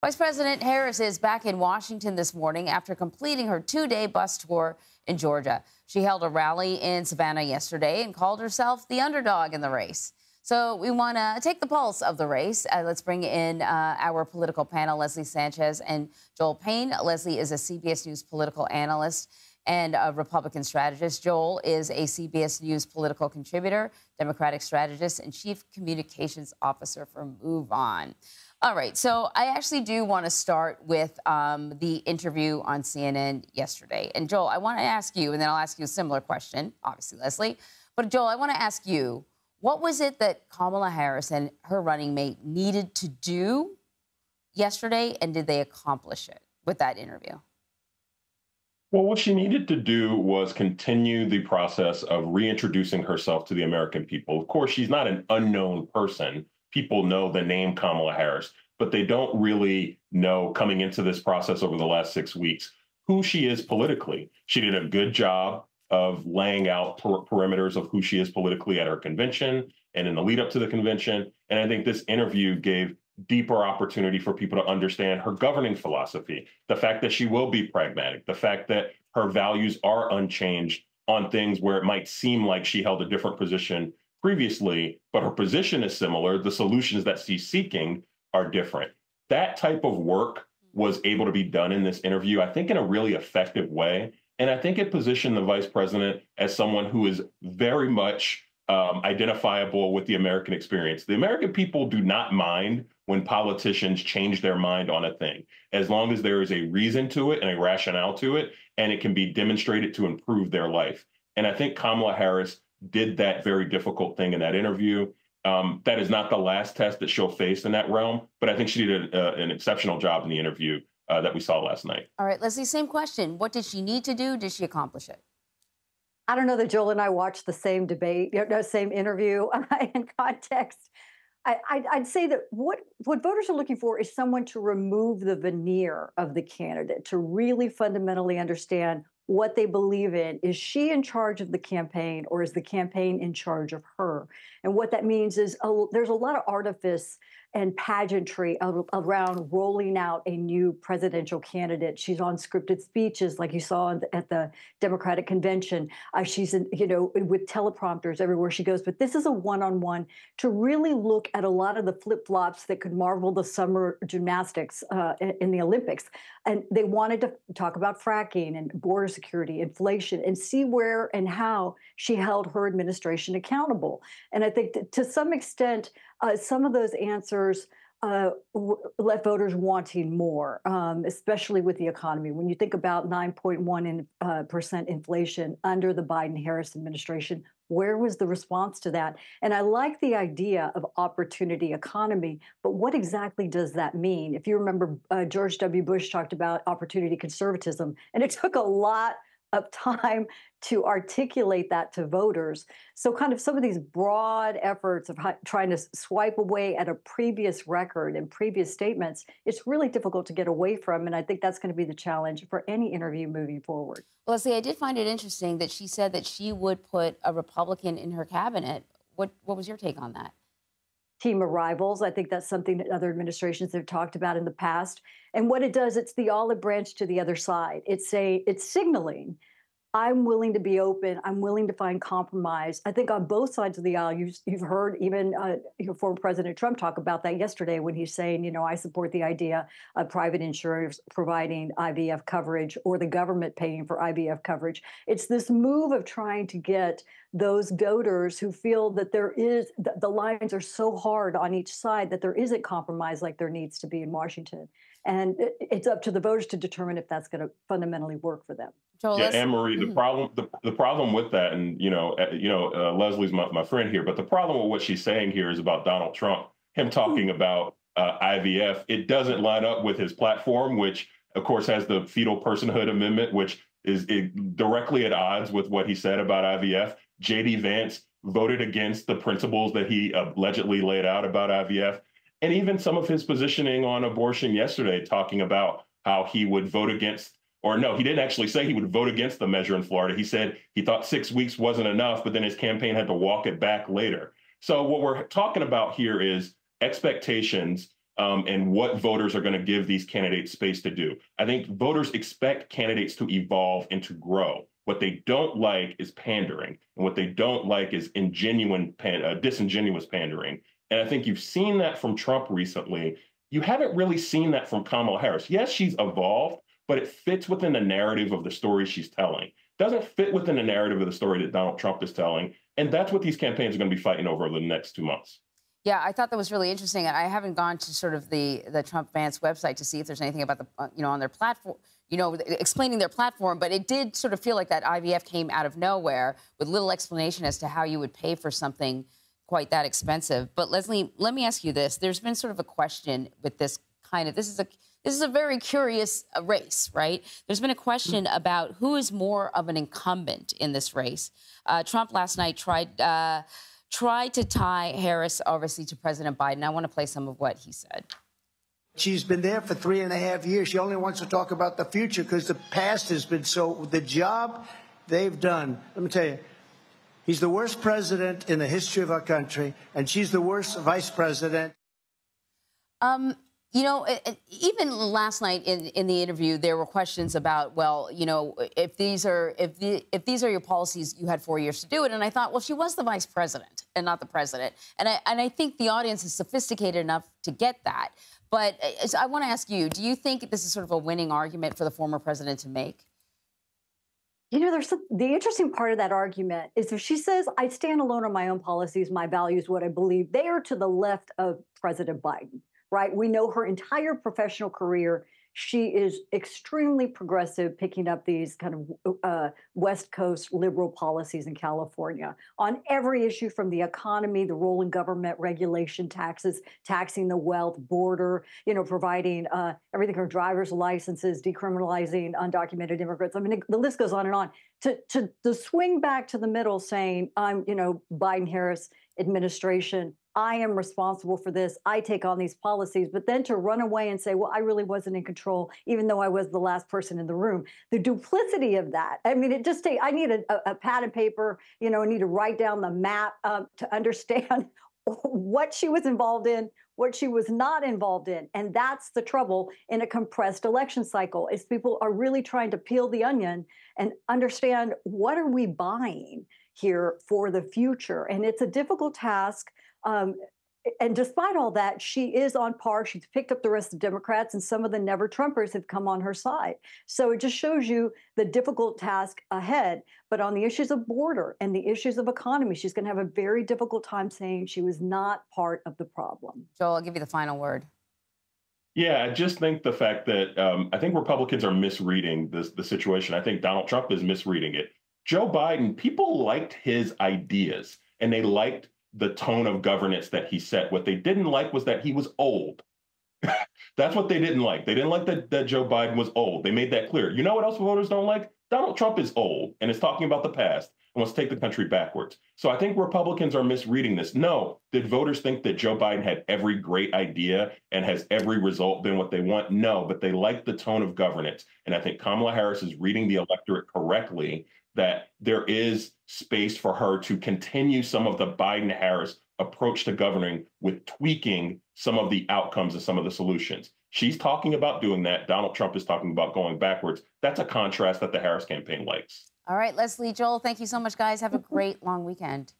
Vice President Harris is back in Washington this morning after completing her two day bus tour in Georgia. She held a rally in Savannah yesterday and called herself the underdog in the race. So we want to take the pulse of the race. Uh, let's bring in uh, our political panel, Leslie Sanchez and Joel Payne. Leslie is a CBS News political analyst and a Republican strategist. Joel is a CBS News political contributor, Democratic strategist, and chief communications officer for MoveOn. All right. So I actually do want to start with um, the interview on CNN yesterday. And Joel, I want to ask you, and then I'll ask you a similar question, obviously, Leslie. But Joel, I want to ask you, what was it that Kamala Harris and her running mate needed to do yesterday, and did they accomplish it with that interview? Well, what she needed to do was continue the process of reintroducing herself to the American people. Of course, she's not an unknown person people know the name Kamala Harris, but they don't really know coming into this process over the last six weeks who she is politically. She did a good job of laying out per- perimeters of who she is politically at her convention and in the lead up to the convention. And I think this interview gave deeper opportunity for people to understand her governing philosophy, the fact that she will be pragmatic, the fact that her values are unchanged on things where it might seem like she held a different position previously, but her position is similar. The solutions that she's seeking are different. That type of work was able to be done in this interview, I think, in a really effective way. And I think it positioned the vice president as someone who is very much um, identifiable with the American experience. The American people do not mind when politicians change their mind on a thing, as long as there is a reason to it and a rationale to it, and it can be demonstrated to improve their life. And I think Kamala Harris did that very difficult thing in that interview. Um, that is not the last test that she'll face in that realm, but I think she did a, an exceptional job in the interview uh, that we saw last night. All right, Leslie, same question. What did she need to do? Did she accomplish it? I don't know that Joel and I watched the same debate, you know, same interview in context. I, would say that what what voters are looking for is someone to remove the veneer of the candidate, to really fundamentally understand what they believe in. Is she in charge of the campaign or is the campaign in charge of her? And what that means is a, there's a lot of artifice and pageantry around rolling out a new presidential candidate. She's on scripted speeches, like you saw at the Democratic convention. Uh, she's, in, you know, with teleprompters everywhere she goes. But this is a one-on-one to really look at a lot of the flip-flops that could marvel the summer gymnastics uh, in the Olympics. And they wanted to talk about fracking and border security, inflation, and see where and how she held her administration accountable. And I think to some extent, uh, some of those answers uh, left voters wanting more, um, especially with the economy. When you think about 9.1 in, uh, percent inflation under the Biden-Harris administration, where was the response to that? And I like the idea of opportunity economy, but what exactly does that mean? If you remember, uh, George W. Bush talked about opportunity conservatism, and it took a lot of time to articulate that to voters. So, kind of some of these broad efforts of trying to swipe away at a previous record and previous statements, it's really difficult to get away from. And I think that's going to be the challenge for any interview moving forward. Well, see, I did find it interesting that she said that she would put a Republican in her cabinet. What, what was your take on that? Team of rivals. I think that's something that other administrations have talked about in the past. And what it does, it's the olive branch to the other side. It's a it's signaling I'm willing to be open. I'm willing to find compromise. I think on both sides of the aisle, you've, you've heard even uh, you know, former President Trump talk about that yesterday when he's saying, you know, I support the idea of private insurers providing IVF coverage or the government paying for IVF coverage. It's this move of trying to get those voters who feel that there is the lines are so hard on each side that there isn't compromise like there needs to be in Washington. And it's up to the voters to determine if that's going to fundamentally work for them. Joel, yeah, Anne Marie, the mm-hmm. problem the, the problem with that, and you know, uh, you know, uh, Leslie's my, my friend here, but the problem with what she's saying here is about Donald Trump, him talking about uh, IVF. It doesn't line up with his platform, which of course has the fetal personhood amendment, which is directly at odds with what he said about IVF. JD Vance voted against the principles that he allegedly laid out about IVF and even some of his positioning on abortion yesterday, talking about how he would vote against, or no, he didn't actually say he would vote against the measure in Florida. He said he thought six weeks wasn't enough, but then his campaign had to walk it back later. So what we're talking about here is expectations um, and what voters are going to give these candidates space to do. I think voters expect candidates to evolve and to grow. What they don't like is pandering, and what they don't like is ingenuine, pan- uh, disingenuous pandering. And I think you've seen that from Trump recently. You haven't really seen that from Kamala Harris. Yes, she's evolved, but it fits within the narrative of the story she's telling. Doesn't fit within the narrative of the story that Donald Trump is telling. And that's what these campaigns are going to be fighting over over the next two months. Yeah, I thought that was really interesting. I haven't gone to sort of the the Trump Vance website to see if there's anything about the uh, you know on their platform, you know, explaining their platform. But it did sort of feel like that IVF came out of nowhere with little explanation as to how you would pay for something quite that expensive. But Leslie, let me ask you this: There's been sort of a question with this kind of this is a this is a very curious uh, race, right? There's been a question about who is more of an incumbent in this race. Uh, Trump last night tried. Uh, tried to tie Harris, obviously, to President Biden. I want to play some of what he said. She's been there for three and a half years. She only wants to talk about the future because the past has been so. The job they've done, let me tell you, he's the worst president in the history of our country, and she's the worst vice president. Um, you know, even last night in, in the interview, there were questions about, well, you know, if these are if the, if these are your policies, you had four years to do it. And I thought, well, she was the vice president and not the president. And I and I think the audience is sophisticated enough to get that. But uh, I want to ask you, do you think this is sort of a winning argument for the former president to make? You know, there's the interesting part of that argument is if she says, I stand alone on my own policies, my values, what I believe, they are to the left of President Biden right? We know her entire professional career. She is extremely progressive, picking up these kind of uh, West Coast liberal policies in California on every issue from the economy, the role in government regulation, taxes, taxing the wealth, border, you know, providing uh, everything from driver's licenses, decriminalizing undocumented immigrants. I mean, the list goes on and on. To, to, to swing back to the middle saying, I'm, you know, Biden Harris administration I am responsible for this. I take on these policies. But then to run away and say, well, I really wasn't in control, even though I was the last person in the room. The duplicity of that. I mean, it just take, I need a, a pad and paper, you know, I need to write down the map um, to understand what she was involved in, what she was not involved in. And that's the trouble in a compressed election cycle is people are really trying to peel the onion and understand what are we buying here for the future. And it's a difficult task um, and despite all that, she is on par. She's picked up the rest of the Democrats, and some of the never Trumpers have come on her side. So it just shows you the difficult task ahead. But on the issues of border and the issues of economy, she's going to have a very difficult time saying she was not part of the problem. Joel, I'll give you the final word. Yeah, I just think the fact that um, I think Republicans are misreading this, the situation. I think Donald Trump is misreading it. Joe Biden, people liked his ideas and they liked the tone of governance that he set. What they didn't like was that he was old. That's what they didn't like. They didn't like that, that Joe Biden was old. They made that clear. You know what else voters don't like? Donald Trump is old and is talking about the past and wants to take the country backwards. So I think Republicans are misreading this. No, did voters think that Joe Biden had every great idea and has every result been what they want? No, but they like the tone of governance. And I think Kamala Harris is reading the electorate correctly that there is space for her to continue some of the Biden Harris approach to governing with tweaking some of the outcomes and some of the solutions. She's talking about doing that. Donald Trump is talking about going backwards. That's a contrast that the Harris campaign likes. All right, Leslie Joel, thank you so much, guys. Have a great long weekend.